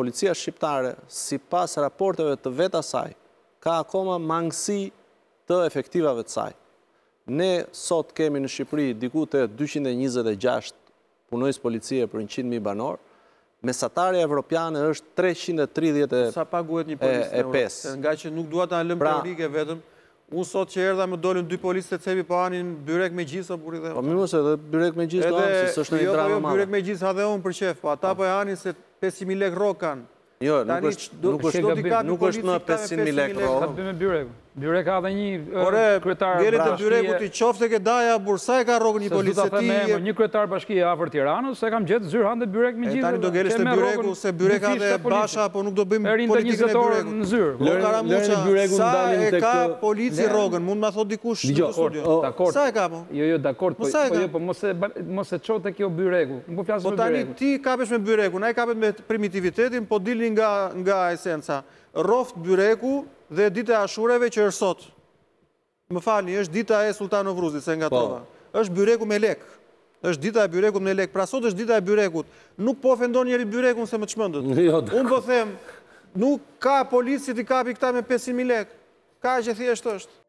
Policia shqiptare, sipas raporteve të veta saj, ka akoma mangësi të efektivave të saj. Ne sot kemi në Shqipëri diku te 226 punonjës policie për njëqind mijë banorë, mesatarja europiane është treqind e tridhjetë e pesë. Sa paguhet një polic në Europë? Ngaqë nuk dua ta lëmë pra- teorike vetëm, unë sot që erdha më dolën dy policë te cepi po hanin byrek me gjizë o burri dhe Po mirë se edhe byrek me gjizë do hanë, se është një jo, po, dramë jo, e madhe. Byrek me gjizë ha dhe unë për qejf, po ata po e hanin se 500.000 lekë rrogë kanë. Jo, nuk është, nuk është, nuk është më 500.000 lek rroga. Ka të bëjmë byrek. Byrek ka dhe një kryetar bashkie. Ore, te byreku ti qofte ke daja, burrë, sa e ka rrogën një polic e di? Një kryetar bashkie afër Tiranës, se kam gjithë zyrë hante byrek me gjizë. E tani do ngelesh te byreku se byrek ha dhe Basha, po nuk do bëjmë politikën e byrekut. Në zyrë. Lëre Karamuça, sa e ka polici rrogën, mund ma thotë dikush në studio. Sa e ka po? Jo, jo, dakord, po jo, po mos e çotë kjo byreku. Po tani ti kapesh me byrekun, ai kapet me primitivitetin, po dilni nga nga esenca. Rroft byreku dhe dita e ashureve që është sot. Më falni, është dita e Sultan Novruzit, se ngatërrova. Po. Është byreku me lek. Është dita e byrekut me lek. Pra sot është dita e byrekut. Nuk po ofendon njeri byrekun se më çmendët. Jo, Unë po them, nuk ka polici t'i kapi këta me 500.000 lek. Kaq e thjeshtë është.